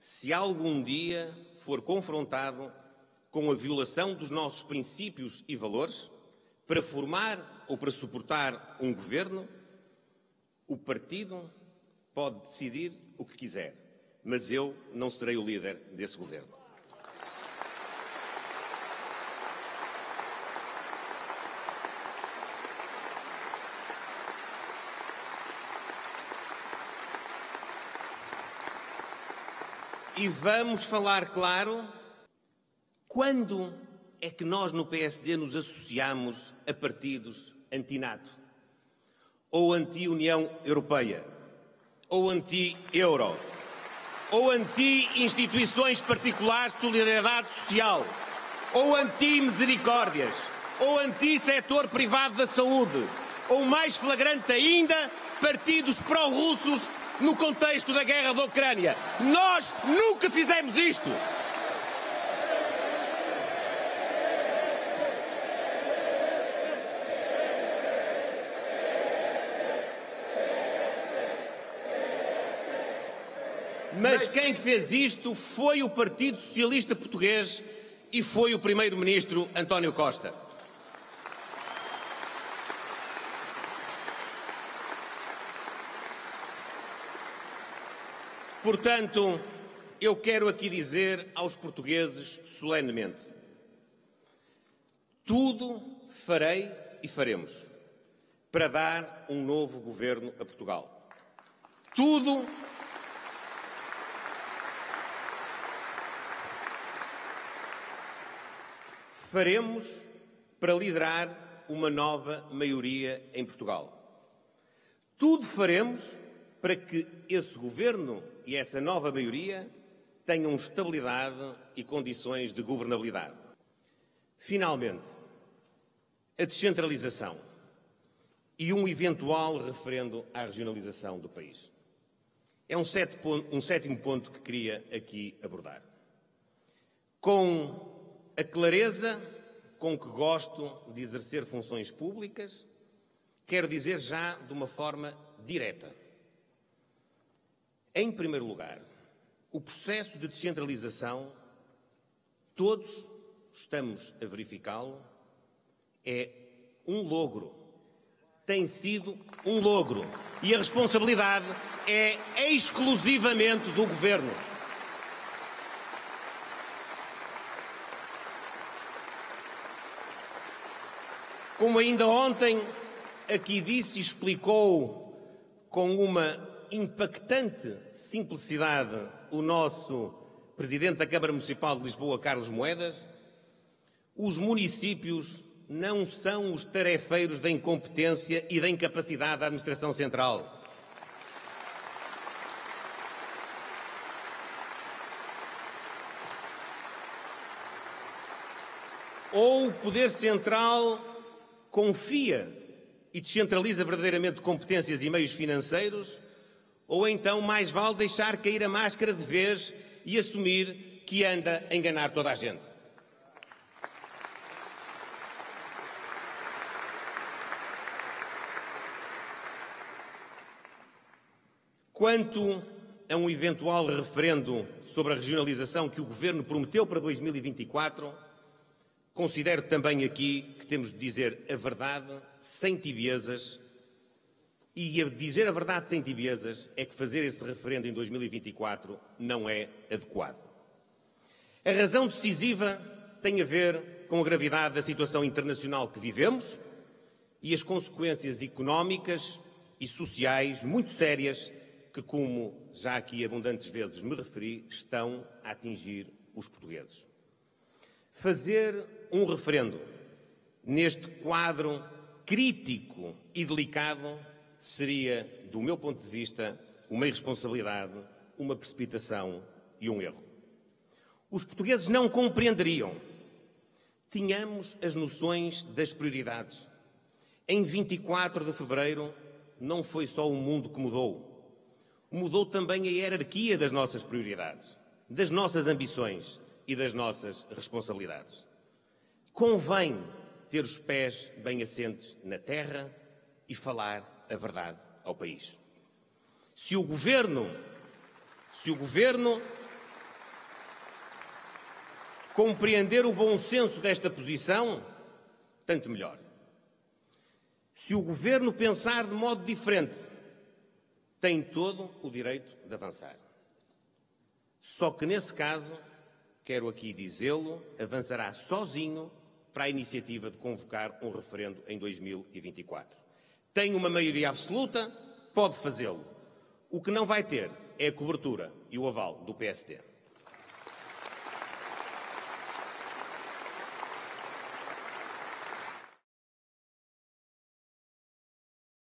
se algum dia for confrontado com a violação dos nossos princípios e valores, para formar ou para suportar um governo, o partido pode decidir o que quiser, mas eu não serei o líder desse governo. E vamos falar claro quando é que nós no PSD nos associamos a partidos anti-NATO, ou anti-União Europeia, ou anti-Euro, ou anti-instituições particulares de solidariedade social, ou anti-misericórdias, ou anti-setor privado da saúde, ou mais flagrante ainda, partidos pró-russos no contexto da guerra da Ucrânia. Nós nunca fizemos isto. Mas quem fez isto foi o Partido Socialista Português e foi o Primeiro-Ministro António Costa. Portanto, eu quero aqui dizer aos portugueses solenemente: tudo farei e faremos para dar um novo governo a Portugal. Tudo faremos para liderar uma nova maioria em Portugal. Tudo faremos para que esse governo e essa nova maioria tenham estabilidade e condições de governabilidade. Finalmente, a descentralização e um eventual referendo à regionalização do país. É um, um sétimo ponto que queria aqui abordar. Com a clareza com que gosto de exercer funções públicas, quero dizer já de uma forma direta. Em primeiro lugar, o processo de descentralização, todos estamos a verificá-lo, é um logro. Tem sido um logro. E a responsabilidade é exclusivamente do Governo. Como ainda ontem aqui disse e explicou com uma impactante simplicidade o nosso Presidente da Câmara Municipal de Lisboa, Carlos Moedas, os municípios não são os tarefeiros da incompetência e da incapacidade da Administração Central. Ou o Poder Central confia e descentraliza verdadeiramente competências e meios financeiros, ou então mais vale deixar cair a máscara de vez e assumir que anda a enganar toda a gente. Quanto a um eventual referendo sobre a regionalização que o Governo prometeu para 2024, Considero também aqui que temos de dizer a verdade sem tibiezas e a dizer a verdade sem tibiezas é que fazer esse referendo em 2024 não é adequado. A razão decisiva tem a ver com a gravidade da situação internacional que vivemos e as consequências económicas e sociais muito sérias que, como já aqui abundantes vezes me referi, estão a atingir os portugueses. Fazer um referendo neste quadro crítico e delicado seria, do meu ponto de vista, uma irresponsabilidade, uma precipitação e um erro. Os portugueses não compreenderiam. Tínhamos as noções das prioridades. Em 24 de fevereiro, não foi só o mundo que mudou. Mudou também a hierarquia das nossas prioridades, das nossas ambições e das nossas responsabilidades. Convém ter os pés bem assentes na terra e falar a verdade ao país. Se o governo, se o governo compreender o bom senso desta posição, tanto melhor. Se o Governo pensar de modo diferente, tem todo o direito de avançar. Só que nesse caso, quero aqui dizê-lo, avançará sozinho para a iniciativa de convocar um referendo em 2024. Tem uma maioria absoluta, pode fazê-lo. O que não vai ter é a cobertura e o aval do PSD.